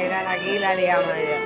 bailar aquí la liamos ya.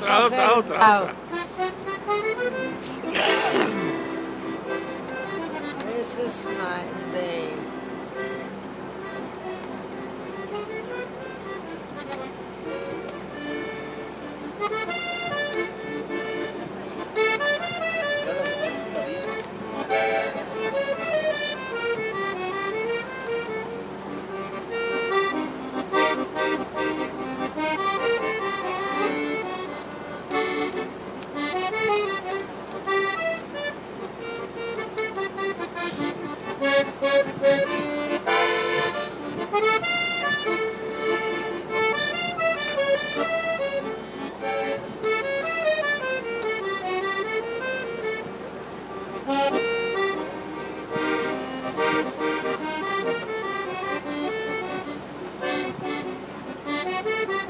Otra, otra, otra, otra. This is my name.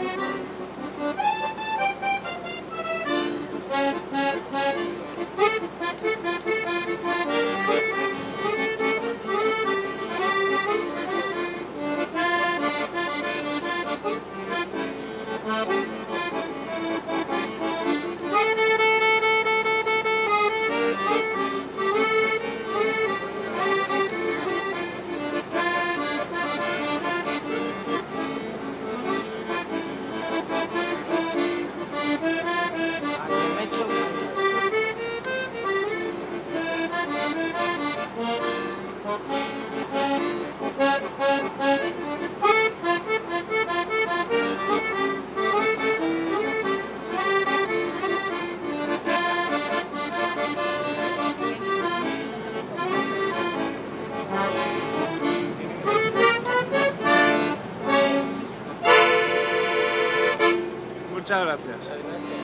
Aquí Muchas gracias.